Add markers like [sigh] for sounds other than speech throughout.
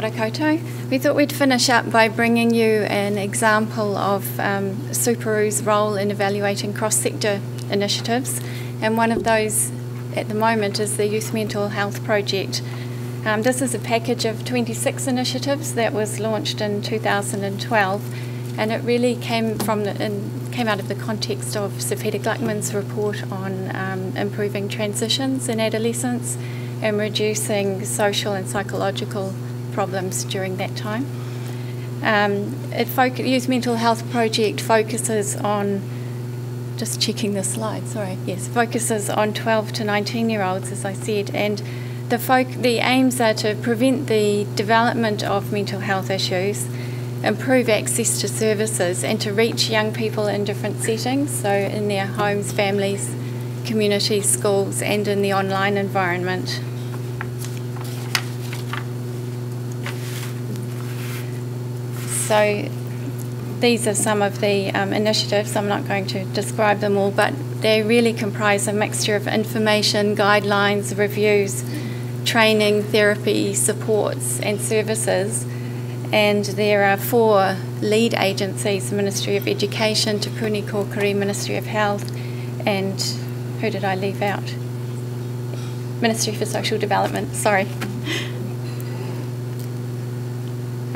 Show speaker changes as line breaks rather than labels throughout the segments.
Kia koutou. We thought we'd finish up by bringing you an example of um, role in evaluating cross-sector initiatives. And one of those at the moment is the Youth Mental Health Project. Um, this is a package of 26 initiatives that was launched in 2012 and it really came from the, in, came out of the context of Sir Peter Gluckman's report on um, improving transitions in adolescence and reducing social and psychological problems during that time. Um, it Youth Mental Health Project focuses on, just checking the slide, sorry, yes, focuses on 12 to 19 year olds, as I said, and the, the aims are to prevent the development of mental health issues, improve access to services, and to reach young people in different settings, so in their homes, families, communities, schools, and in the online environment. So these are some of the um, initiatives. I'm not going to describe them all, but they really comprise a mixture of information, guidelines, reviews, training, therapy, supports, and services. And there are four lead agencies Ministry of Education, Te Puni Kōkiri, Ministry of Health, and who did I leave out? Ministry for Social Development, sorry.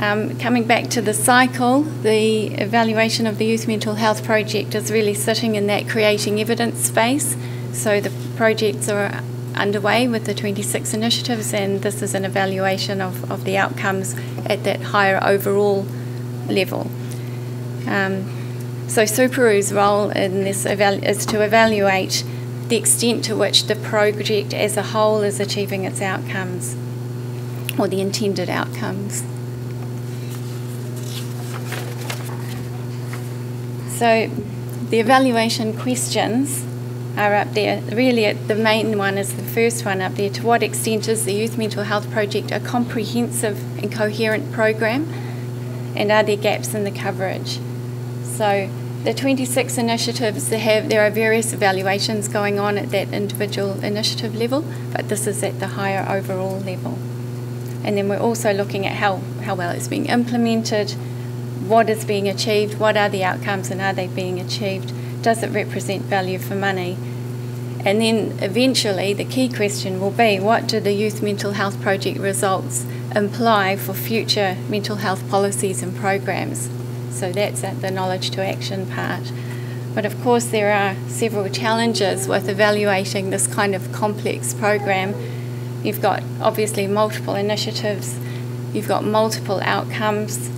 Um, coming back to the cycle, the evaluation of the Youth Mental Health Project is really sitting in that creating evidence space. So the projects are underway with the 26 initiatives, and this is an evaluation of, of the outcomes at that higher overall level. Um, so Superu's role in this is to evaluate the extent to which the project as a whole is achieving its outcomes or the intended outcomes. So the evaluation questions are up there. Really, uh, the main one is the first one up there. To what extent is the Youth Mental Health Project a comprehensive and coherent program? And are there gaps in the coverage? So the 26 initiatives, they have, there are various evaluations going on at that individual initiative level, but this is at the higher overall level. And then we're also looking at how, how well it's being implemented, what is being achieved, what are the outcomes, and are they being achieved? Does it represent value for money? And then eventually, the key question will be what do the Youth Mental Health Project results imply for future mental health policies and programs? So that's at the knowledge to action part. But of course, there are several challenges with evaluating this kind of complex program. You've got obviously multiple initiatives, you've got multiple outcomes,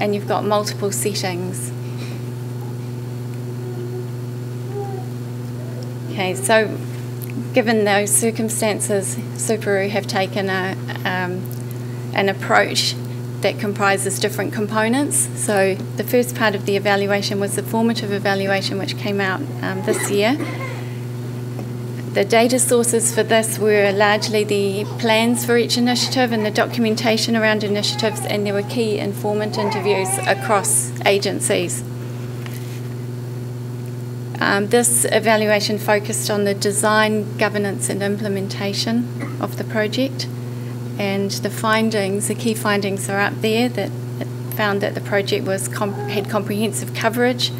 and you've got multiple settings. Okay, so given those circumstances, Superu have taken a, um, an approach that comprises different components. So the first part of the evaluation was the formative evaluation, which came out um, this year. The data sources for this were largely the plans for each initiative and the documentation around initiatives, and there were key informant interviews across agencies. Um, this evaluation focused on the design, governance, and implementation of the project, and the findings, the key findings, are up there that found that the project was comp had comprehensive coverage.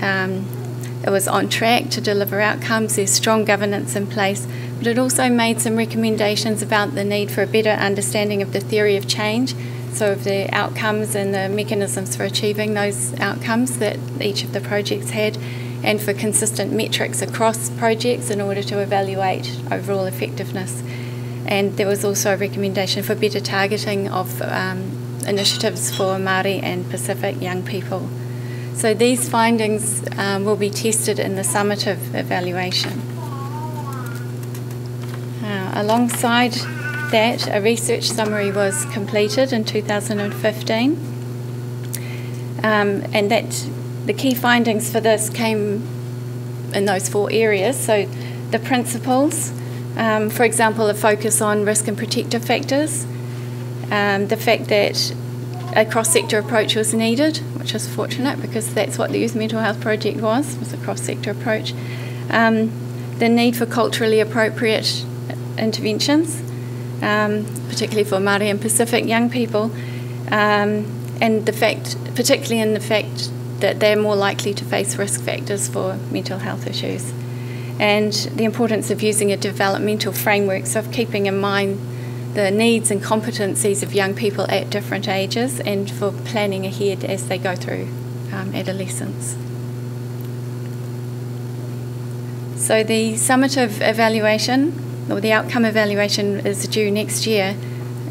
Um, it was on track to deliver outcomes, there's strong governance in place, but it also made some recommendations about the need for a better understanding of the theory of change, so of the outcomes and the mechanisms for achieving those outcomes that each of the projects had, and for consistent metrics across projects in order to evaluate overall effectiveness. And there was also a recommendation for better targeting of um, initiatives for Māori and Pacific young people. So these findings um, will be tested in the summative evaluation. Uh, alongside that, a research summary was completed in 2015, um, and that the key findings for this came in those four areas. So the principles, um, for example, a focus on risk and protective factors, um, the fact that a cross-sector approach was needed, which is fortunate because that's what the Youth Mental Health Project was, was a cross-sector approach. Um, the need for culturally appropriate interventions, um, particularly for Māori and Pacific young people, um, and the fact, particularly in the fact that they're more likely to face risk factors for mental health issues, and the importance of using a developmental framework, so of keeping in mind the needs and competencies of young people at different ages and for planning ahead as they go through um, adolescence. So the summative evaluation, or the outcome evaluation, is due next year,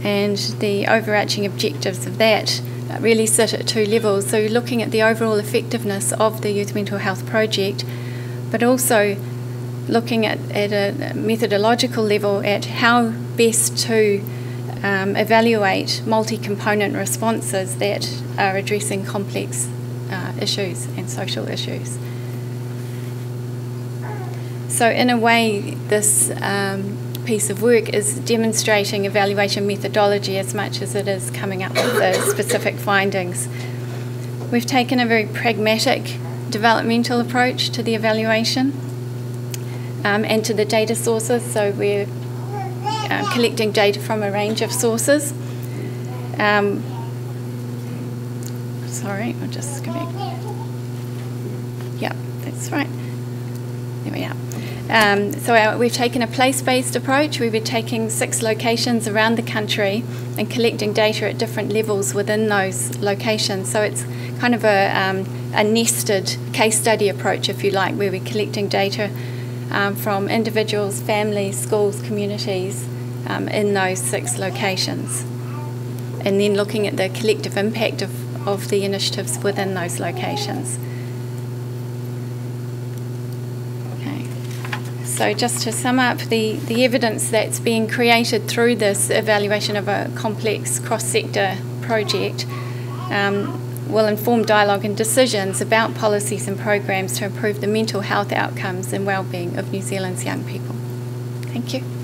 and the overarching objectives of that really sit at two levels. So looking at the overall effectiveness of the Youth Mental Health Project, but also looking at, at a methodological level at how best to um, evaluate multi-component responses that are addressing complex uh, issues and social issues. So in a way, this um, piece of work is demonstrating evaluation methodology as much as it is coming up with the [coughs] specific findings. We've taken a very pragmatic developmental approach to the evaluation um, and to the data sources. So we're um, collecting data from a range of sources. Um, sorry, I'll just go back. Yeah, that's right. There we are. Um, so our, we've taken a place-based approach. We've been taking six locations around the country and collecting data at different levels within those locations. So it's kind of a, um, a nested case study approach, if you like, where we're collecting data um, from individuals, families, schools, communities um, in those six locations. And then looking at the collective impact of, of the initiatives within those locations. Okay. So just to sum up, the, the evidence that's being created through this evaluation of a complex cross-sector project um, will inform dialogue and decisions about policies and programs to improve the mental health outcomes and well-being of New Zealand's young people. Thank you.